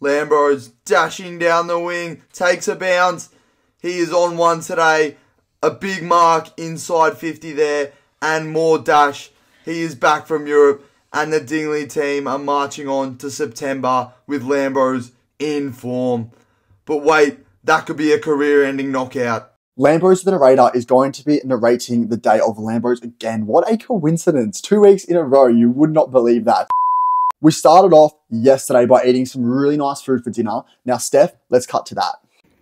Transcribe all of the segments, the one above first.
Lambros dashing down the wing, takes a bounce. He is on one today. A big mark inside 50 there and more dash. He is back from Europe and the Dingley team are marching on to September with Lambros in form. But wait, that could be a career ending knockout. Lambros the narrator is going to be narrating the day of Lambros again. What a coincidence. Two weeks in a row. You would not believe that. We started off yesterday by eating some really nice food for dinner. Now, Steph, let's cut to that.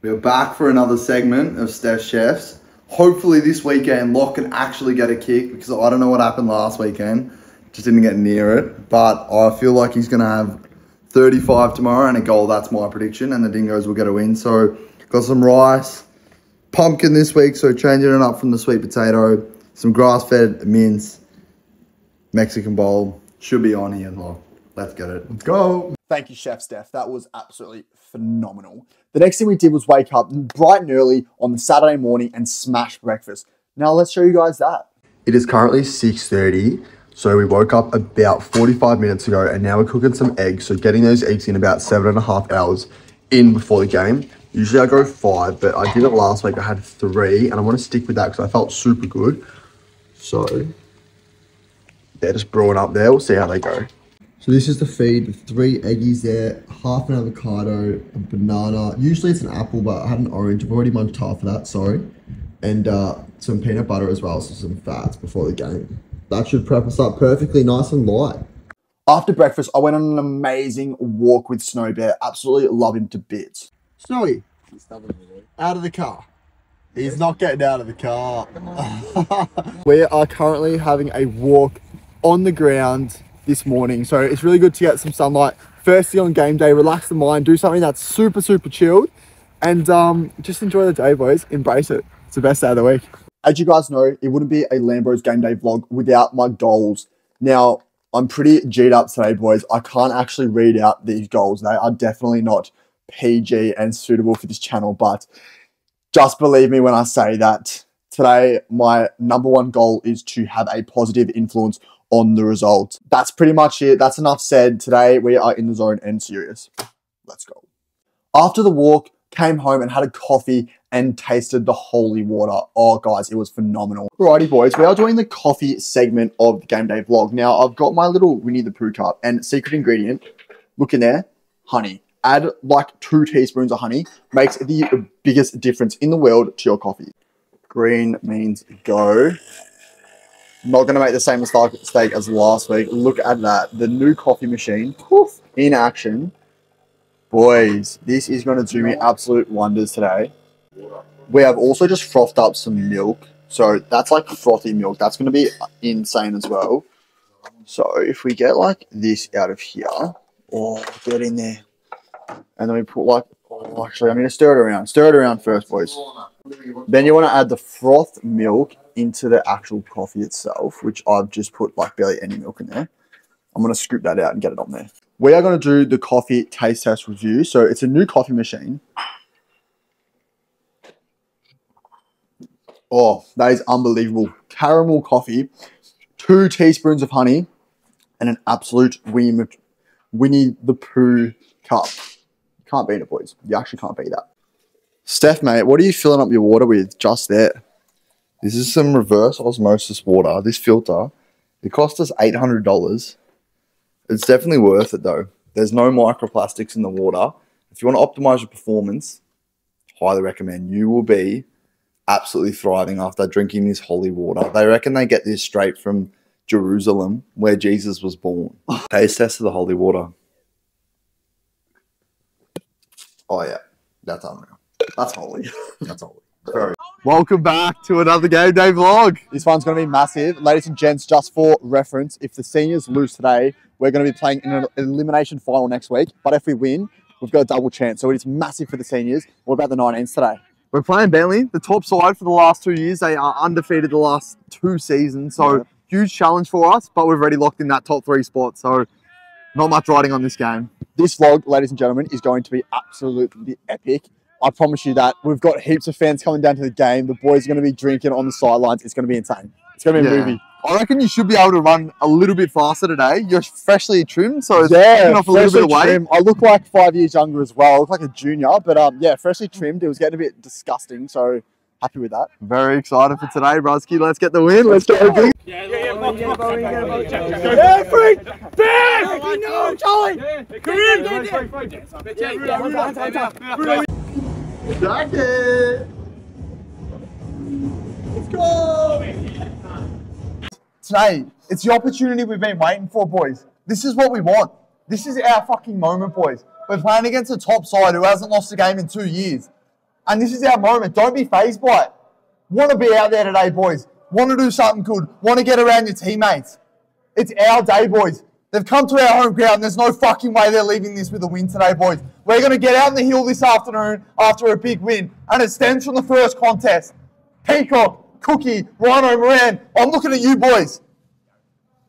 We're back for another segment of Steph Chefs. Hopefully this weekend Locke can actually get a kick because I don't know what happened last weekend. Just didn't get near it. But I feel like he's going to have 35 tomorrow and a goal. That's my prediction. And the Dingoes will get a win. So got some rice, pumpkin this week. So changing it up from the sweet potato. Some grass-fed mince, Mexican bowl. Should be on here, Locke. Let's get it. Let's go. Thank you, Chef Steph. That was absolutely phenomenal. The next thing we did was wake up bright and early on the Saturday morning and smash breakfast. Now let's show you guys that. It is currently 6.30, so we woke up about 45 minutes ago and now we're cooking some eggs. So getting those eggs in about seven and a half hours in before the game. Usually I go five, but I did it last week. I had three and I want to stick with that because I felt super good. So they're just brewing up there. We'll see how they go. So this is the feed, three eggies there, half an avocado, a banana. Usually it's an apple, but I had an orange. I've already munched half of that, sorry. And uh, some peanut butter as well, so some fats before the game. That should prep us up perfectly nice and light. After breakfast, I went on an amazing walk with Snow Bear. Absolutely love him to bits. Snowy, out of the car. He's not getting out of the car. we are currently having a walk on the ground this morning. So it's really good to get some sunlight. Firstly on game day, relax the mind, do something that's super, super chilled and um, just enjoy the day, boys. Embrace it. It's the best day of the week. As you guys know, it wouldn't be a Lambros game day vlog without my goals. Now, I'm pretty G'd up today, boys. I can't actually read out these goals. They are definitely not PG and suitable for this channel, but just believe me when I say that today my number one goal is to have a positive influence on the result. That's pretty much it. That's enough said. Today we are in the zone and serious. Let's go. After the walk, came home and had a coffee and tasted the holy water. Oh, guys, it was phenomenal. Alrighty, boys, we are doing the coffee segment of the game day vlog. Now, I've got my little Winnie the Pooh cup and secret ingredient. Look in there, honey. Add like two teaspoons of honey. Makes the biggest difference in the world to your coffee. Green means go. Not going to make the same mistake as last week. Look at that. The new coffee machine poof, in action. Boys, this is going to do me absolute wonders today. We have also just frothed up some milk. So that's like frothy milk. That's going to be insane as well. So if we get like this out of here. Oh, get in there. And then we put like, oh, actually, I'm going to stir it around. Stir it around first, boys. Then you want to add the frothed milk into the actual coffee itself, which I've just put like barely any milk in there. I'm going to scoop that out and get it on there. We are going to do the coffee taste test review. So it's a new coffee machine. Oh, that is unbelievable. Caramel coffee, two teaspoons of honey, and an absolute Winnie, Winnie the Pooh cup. Can't beat it, boys. You actually can't beat that. Steph, mate, what are you filling up your water with just there? This is some reverse osmosis water. This filter, it cost us $800. It's definitely worth it though. There's no microplastics in the water. If you want to optimize your performance, highly recommend. You will be absolutely thriving after drinking this holy water. They reckon they get this straight from Jerusalem, where Jesus was born. Taste test of the holy water. Oh yeah, that's unreal. That's holy. That's holy. Very. Welcome back to another game day vlog. This one's going to be massive. Ladies and gents, just for reference, if the seniors lose today, we're going to be playing in an elimination final next week. But if we win, we've got a double chance. So it is massive for the seniors. What about the 19s today? We're playing Bentleigh, the top side for the last two years. They are undefeated the last two seasons. So yeah. huge challenge for us, but we've already locked in that top three spot. So not much riding on this game. This vlog, ladies and gentlemen, is going to be absolutely epic. I promise you that. We've got heaps of fans coming down to the game. The boys are going to be drinking on the sidelines. It's going to be insane. It's going to be a yeah. movie. I reckon you should be able to run a little bit faster today. You're freshly trimmed, so it's Yeah, taking off a little bit of freshly weight. trimmed. I look like five years younger as well. I look like a junior, but um, yeah, freshly trimmed. It was getting a bit disgusting, so happy with that. Very excited for today, Brusky. Let's get the win. Let's go. Big. Jacket. Let's go. Today, it's the opportunity we've been waiting for, boys. This is what we want. This is our fucking moment, boys. We're playing against a top side who hasn't lost a game in two years. And this is our moment. Don't be phased by it. Want to be out there today, boys. Want to do something good. Want to get around your teammates. It's our day, boys. They've come to our home ground. There's no fucking way they're leaving this with a win today, boys. We're going to get out on the hill this afternoon after a big win. And it stems from the first contest. Peacock, Cookie, Rhino, Moran. I'm looking at you, boys.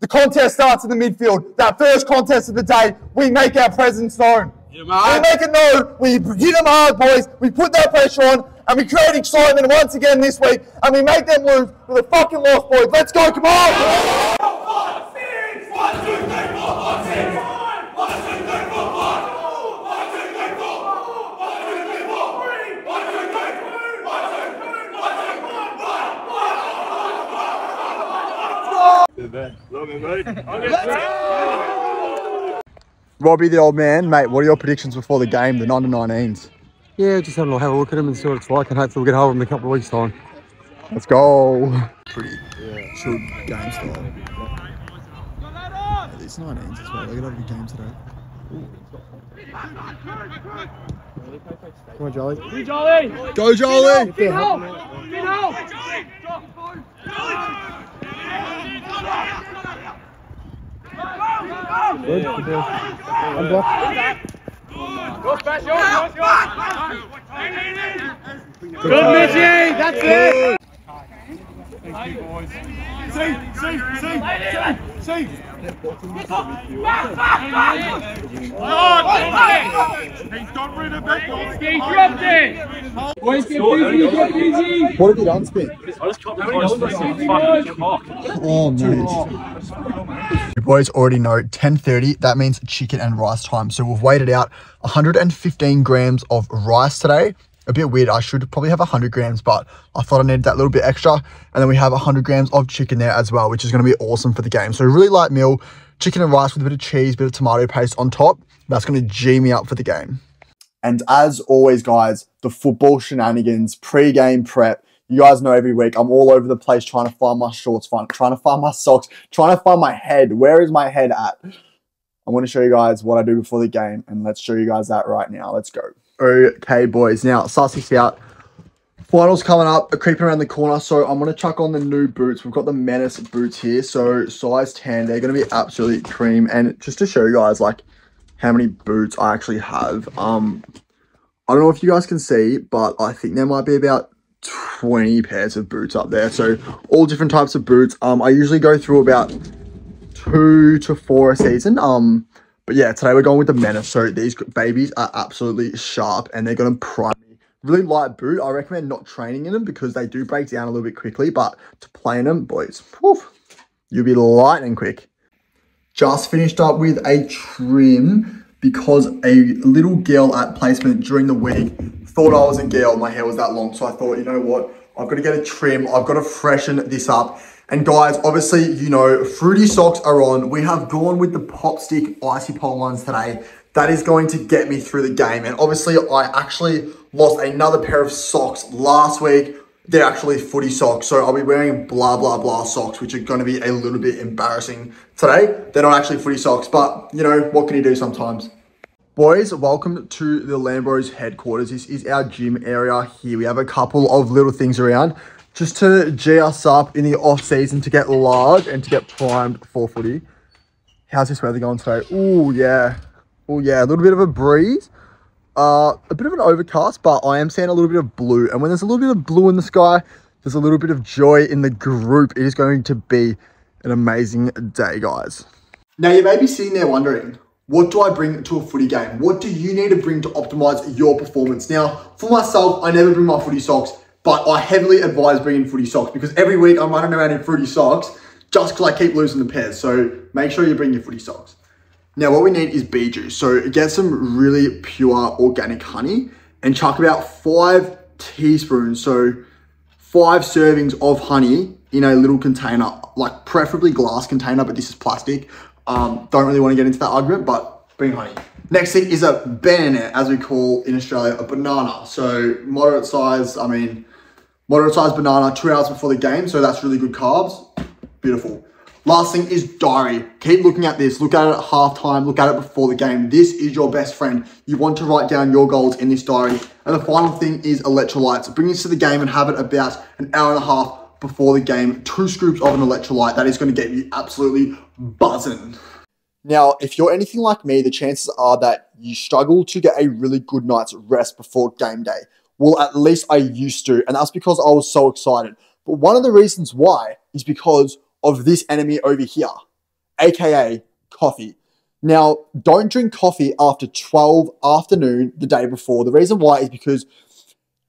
The contest starts in the midfield. That first contest of the day, we make our presence known. We make it known. We hit them hard, boys. We put that pressure on, and we create excitement once again this week, and we make them lose with a fucking loss, boys. Let's go, come on! Robbie, the old man, mate. What are your predictions before the game, the 9 to 19s? Yeah, just having a have a look at them and see what it's like, and hopefully we'll get hold of them in a couple of weeks' time. Let's go. Pretty chilled game style. It's 19s as well. They're gonna have a good game today. Come on, Jolly. Go, Jolie! What have you done, Spin? Oh, mate. You boys already know 10.30, that means chicken and rice time. So we've waited out 115 grams of rice today. A bit weird, I should probably have 100 grams, but I thought I needed that little bit extra. And then we have 100 grams of chicken there as well, which is going to be awesome for the game. So really light meal, chicken and rice with a bit of cheese, bit of tomato paste on top. That's going to G me up for the game. And as always, guys, the football shenanigans, pre-game prep. You guys know every week I'm all over the place trying to find my shorts, find, trying to find my socks, trying to find my head. Where is my head at? I want to show you guys what I do before the game, and let's show you guys that right now. Let's go. Okay, boys. Now, Sussex out. Finals coming up, creeping around the corner. So I'm going to chuck on the new boots. We've got the Menace boots here. So size 10, they're going to be absolutely cream. And just to show you guys, like, how many boots I actually have. Um, I don't know if you guys can see, but I think there might be about 20 pairs of boots up there. So all different types of boots. Um, I usually go through about two to four a season. Um, but yeah, today we're going with the Menace. So these babies are absolutely sharp and they're going to prime me. Really light boot. I recommend not training in them because they do break down a little bit quickly. But to play in them, boys, whew, you'll be lightning quick. Just finished up with a trim because a little girl at placement during the week thought I was a girl. My hair was that long. So I thought, you know what? I've got to get a trim. I've got to freshen this up. And guys, obviously, you know, fruity socks are on. We have gone with the pop stick icy pole ones today. That is going to get me through the game. And obviously, I actually lost another pair of socks last week. They're actually footy socks. So I'll be wearing blah, blah, blah socks, which are going to be a little bit embarrassing today. They're not actually footy socks, but you know, what can you do sometimes? Boys, welcome to the Lambros headquarters. This is our gym area here. We have a couple of little things around just to G us up in the off season to get large and to get primed for footy. How's this weather going today? Oh yeah. Oh yeah, a little bit of a breeze. Uh, a bit of an overcast, but I am seeing a little bit of blue. And when there's a little bit of blue in the sky, there's a little bit of joy in the group. It is going to be an amazing day, guys. Now, you may be sitting there wondering, what do I bring to a footy game? What do you need to bring to optimize your performance? Now, for myself, I never bring my footy socks, but I heavily advise bringing footy socks because every week I'm running around in footy socks just because I keep losing the pairs. So make sure you bring your footy socks. Now what we need is bee juice. So get some really pure organic honey and chuck about five teaspoons, so five servings of honey in a little container, like preferably glass container, but this is plastic. Um, don't really want to get into that argument, but bring honey. Next thing is a banana, as we call in Australia, a banana. So moderate size, I mean, moderate size banana, two hours before the game. So that's really good carbs. Beautiful. Last thing is diary. Keep looking at this. Look at it at halftime. Look at it before the game. This is your best friend. You want to write down your goals in this diary. And the final thing is electrolytes. Bring this to the game and have it about an hour and a half before the game. Two scoops of an electrolyte. That is going to get you absolutely buzzing. Now, if you're anything like me, the chances are that you struggle to get a really good night's rest before game day. Well, at least I used to, and that's because I was so excited. But one of the reasons why is because of this enemy over here, aka coffee. Now, don't drink coffee after 12 afternoon the day before. The reason why is because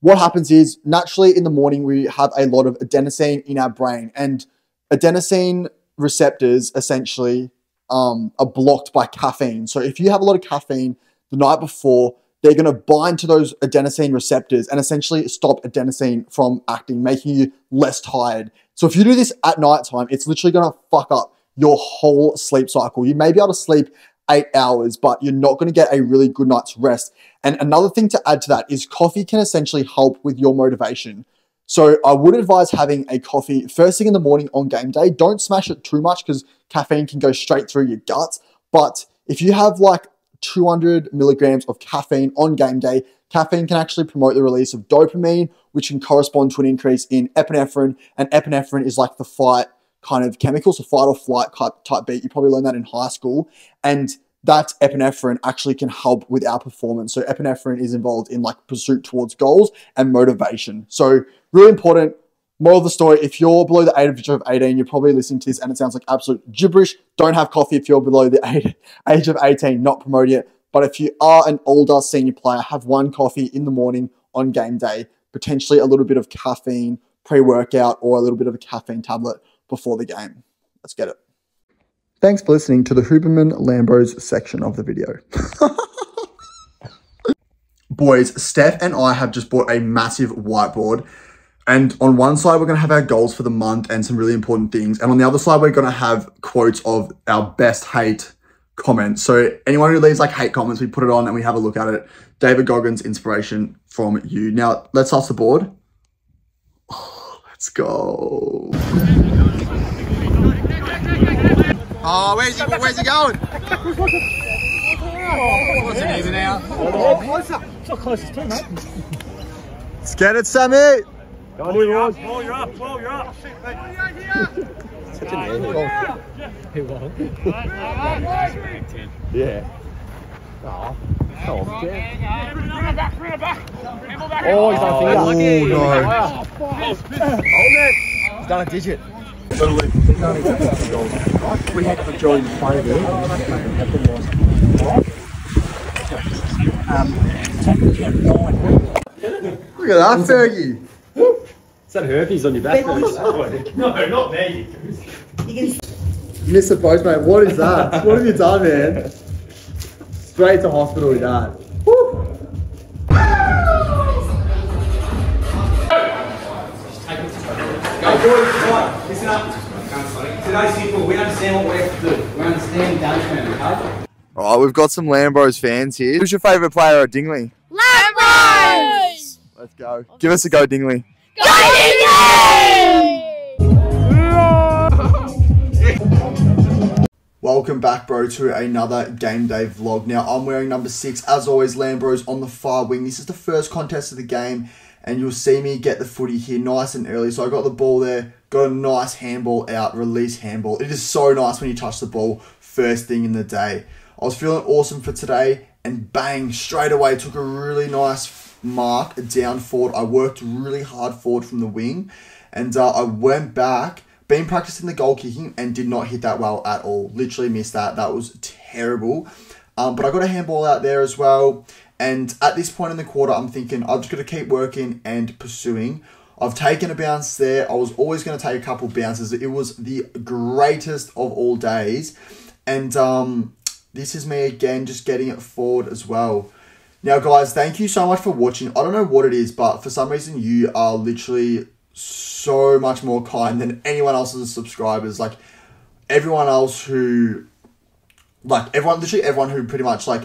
what happens is naturally in the morning we have a lot of adenosine in our brain, and adenosine receptors essentially um, are blocked by caffeine. So if you have a lot of caffeine the night before, they're going to bind to those adenosine receptors and essentially stop adenosine from acting, making you less tired. So if you do this at nighttime, it's literally going to fuck up your whole sleep cycle. You may be able to sleep eight hours, but you're not going to get a really good night's rest. And another thing to add to that is coffee can essentially help with your motivation. So I would advise having a coffee first thing in the morning on game day. Don't smash it too much because caffeine can go straight through your guts. But if you have like 200 milligrams of caffeine on game day, caffeine can actually promote the release of dopamine, which can correspond to an increase in epinephrine. And epinephrine is like the fight kind of chemical, so fight or flight type, type beat. You probably learned that in high school. And that epinephrine actually can help with our performance. So epinephrine is involved in like pursuit towards goals and motivation. So really important. Moral of the story, if you're below the age of 18, you're probably listening to this and it sounds like absolute gibberish. Don't have coffee if you're below the age of 18, not promoting it. But if you are an older senior player, have one coffee in the morning on game day, potentially a little bit of caffeine pre-workout or a little bit of a caffeine tablet before the game. Let's get it. Thanks for listening to the Huberman Lambros section of the video. Boys, Steph and I have just bought a massive whiteboard. And on one side, we're going to have our goals for the month and some really important things. And on the other side, we're going to have quotes of our best hate comments. So anyone who leaves like hate comments, we put it on and we have a look at it. David Goggins, inspiration from you. Now, let's toss the board. Oh, let's go. Oh, where's he, where's he going? Wasn't even out. It's not closest to, mate. Let's get it, Sammy. Ball, you're up, ball, you're up, ball, you're up. Such an animal. Yeah. Oh, oh, oh, he's done a finger. Oh, no. Hold it! He's done a digit. We had to join the fight. Look at that, Fergie. Is that herpes on your back? No, not me. You missed the post, mate. What is that? what have you done, man? Straight to hospital with that. Go boys, right, listen up. Today's simple. We understand what we have to do. We understand game plan, okay? All right, we've got some Lambros fans here. Who's your favourite player at Dingley? Lambros! Let's go. Give us a go, Dingley. Welcome back, bro, to another game day vlog. Now, I'm wearing number six. As always, Lambros on the far wing. This is the first contest of the game, and you'll see me get the footy here nice and early. So I got the ball there, got a nice handball out, release handball. It is so nice when you touch the ball first thing in the day. I was feeling awesome for today, and bang, straight away took a really nice mark down forward. I worked really hard forward from the wing, and uh, I went back been practicing the goal kicking and did not hit that well at all. Literally missed that. That was terrible. Um, but I got a handball out there as well. And at this point in the quarter, I'm thinking I'm just going to keep working and pursuing. I've taken a bounce there. I was always going to take a couple bounces. It was the greatest of all days. And um, this is me again, just getting it forward as well. Now, guys, thank you so much for watching. I don't know what it is, but for some reason, you are literally so much more kind than anyone else's subscribers. Like, everyone else who, like, everyone, literally everyone who pretty much, like,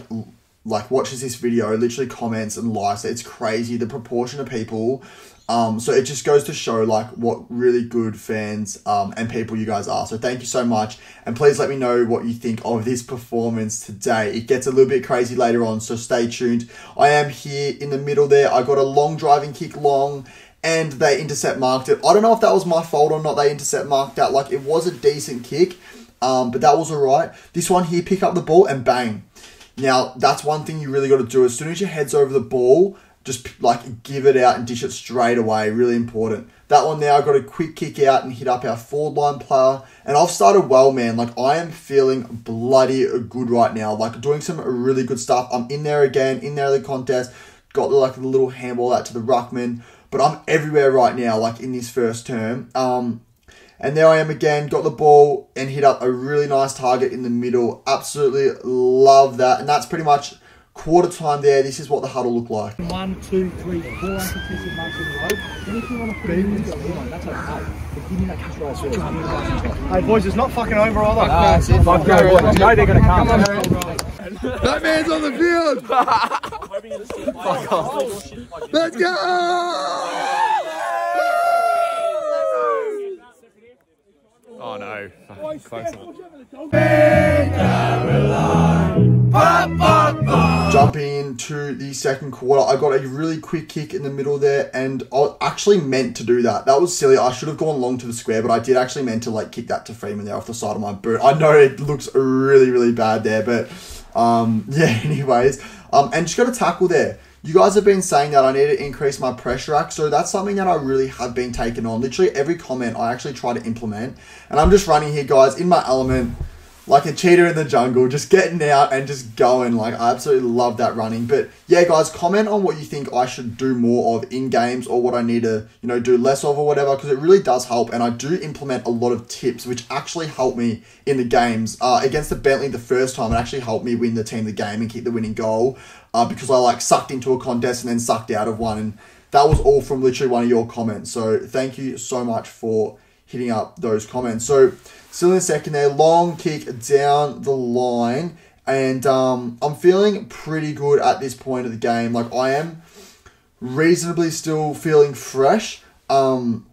like watches this video literally comments and likes it. It's crazy the proportion of people. Um, so it just goes to show like what really good fans um, and people you guys are. So thank you so much, and please let me know what you think of this performance today. It gets a little bit crazy later on, so stay tuned. I am here in the middle there. I got a long driving kick long. And they intercept marked it. I don't know if that was my fault or not. They intercept marked that. Like, it was a decent kick, um, but that was alright. This one here, pick up the ball and bang. Now, that's one thing you really got to do. As soon as your head's over the ball, just like give it out and dish it straight away. Really important. That one now, got a quick kick out and hit up our forward line player. And I've started well, man. Like, I am feeling bloody good right now. Like, doing some really good stuff. I'm in there again, in there in the contest. Got the, like the little handball out to the ruckman. But I'm everywhere right now, like in this first term. Um, and there I am again, got the ball and hit up a really nice target in the middle. Absolutely love that. And that's pretty much quarter time there. This is what the huddle looked like. One, two, three, four uncontested marks in a row. Then if you want to put in the line, that's okay. But give me that catch right switch. Hey, boys, it's not fucking over either. Ah, that's it. Fuck no, boys. No, they're going to come. That man's on the field. Fuck off. Let's go. Oh, no. Fucking close enough. Jump into the second quarter. I got a really quick kick in the middle there, and I actually meant to do that. That was silly. I should have gone long to the square, but I did actually meant to like kick that to Freeman there off the side of my boot. I know it looks really, really bad there, but um, yeah. Anyways, um, and just got a tackle there. You guys have been saying that I need to increase my pressure act, so that's something that I really have been taking on. Literally every comment I actually try to implement, and I'm just running here, guys, in my element like a cheetah in the jungle, just getting out and just going. Like, I absolutely love that running. But yeah, guys, comment on what you think I should do more of in games or what I need to, you know, do less of or whatever, because it really does help. And I do implement a lot of tips which actually help me in the games. Uh, against the Bentleigh the first time, it actually helped me win the team the game and keep the winning goal uh, because I like sucked into a contest and then sucked out of one. And that was all from literally one of your comments. So thank you so much for hitting up those comments. So still in second there, long kick down the line. And um, I'm feeling pretty good at this point of the game. Like I am reasonably still feeling fresh. Um,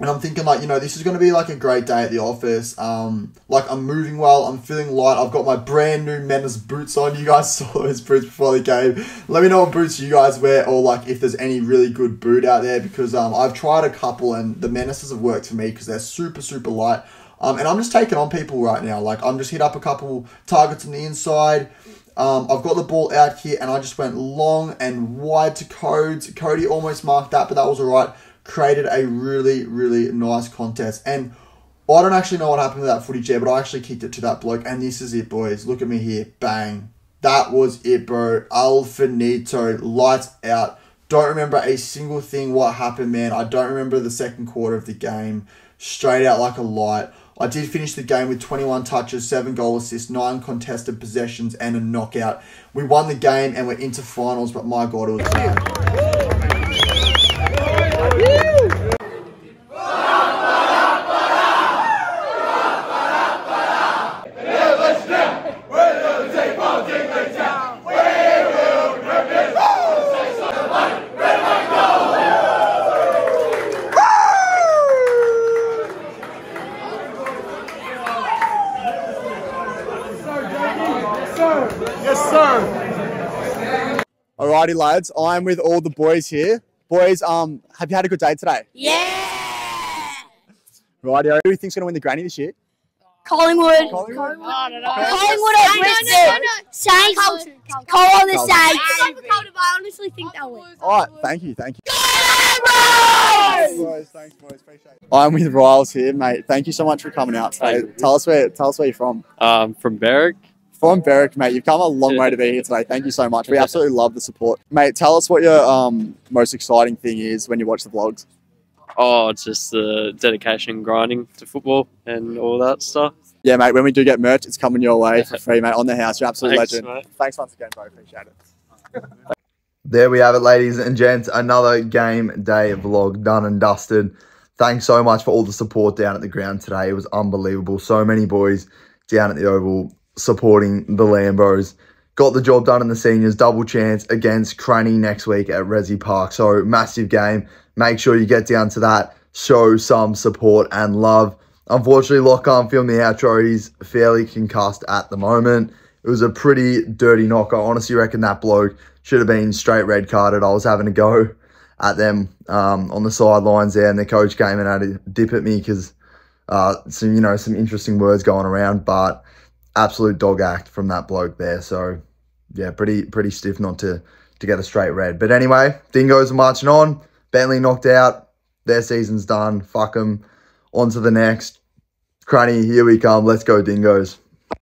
and I'm thinking like, you know, this is going to be like a great day at the office. Um, like I'm moving well. I'm feeling light. I've got my brand new Menace boots on. You guys saw those boots before the game. Let me know what boots you guys wear or like if there's any really good boot out there because um, I've tried a couple and the Menaces have worked for me because they're super, super light. Um, and I'm just taking on people right now. Like I'm just hit up a couple targets on the inside. Um, I've got the ball out here and I just went long and wide to Codes. Cody almost marked that, but that was alright. Created a really, really nice contest. And I don't actually know what happened to that footage there, but I actually kicked it to that bloke. And this is it, boys. Look at me here. Bang. That was it, bro. Al finito. Lights out. Don't remember a single thing what happened, man. I don't remember the second quarter of the game. Straight out like a light. I did finish the game with 21 touches, 7 goal assists, 9 contested possessions, and a knockout. We won the game and we're into finals, but my God, it was bad. Alrighty, lads. I'm with all the boys here. Boys, um, have you had a good day today? Yeah! Righty, who do you think's going to win the granny this year? Collingwood. Collingwood? I don't know. Collingwood or Brixton. Saints. Cole on the Saints. I honestly think they'll win. Alright, thank you, thank you. Boys, thanks, boys. Appreciate it. I'm with Riles here, mate. Thank you so much for coming out today. Tell us where tell us where you're from. Um, from Berwick. From Berwick, mate. You've come a long way to be here today. Thank you so much. We absolutely love the support. Mate, tell us what your um most exciting thing is when you watch the vlogs. Oh, it's just the dedication grinding to football and all that stuff. Yeah, mate. When we do get merch, it's coming your way for free, mate. On the house, you're an absolute Thanks, legend. mate. Thanks once again, bro. Appreciate it. There we have it, ladies and gents. Another game day vlog done and dusted. Thanks so much for all the support down at the ground today. It was unbelievable. So many boys down at the Oval supporting the Lambos. Got the job done in the seniors. Double chance against Cranny next week at Resi Park. So massive game. Make sure you get down to that. Show some support and love. Unfortunately, Locke can't film the outro. He's fairly concussed at the moment. It was a pretty dirty knock. I honestly reckon that bloke should have been straight red carded. I was having a go at them um, on the sidelines there, and the coach came and had a dip at me because uh, some you know some interesting words going around, but absolute dog act from that bloke there. So yeah, pretty pretty stiff not to to get a straight red. But anyway, Dingoes are marching on. Bentleigh knocked out. Their season's done. Fuck them. On to the next. Cranny, here we come. Let's go, Dingoes.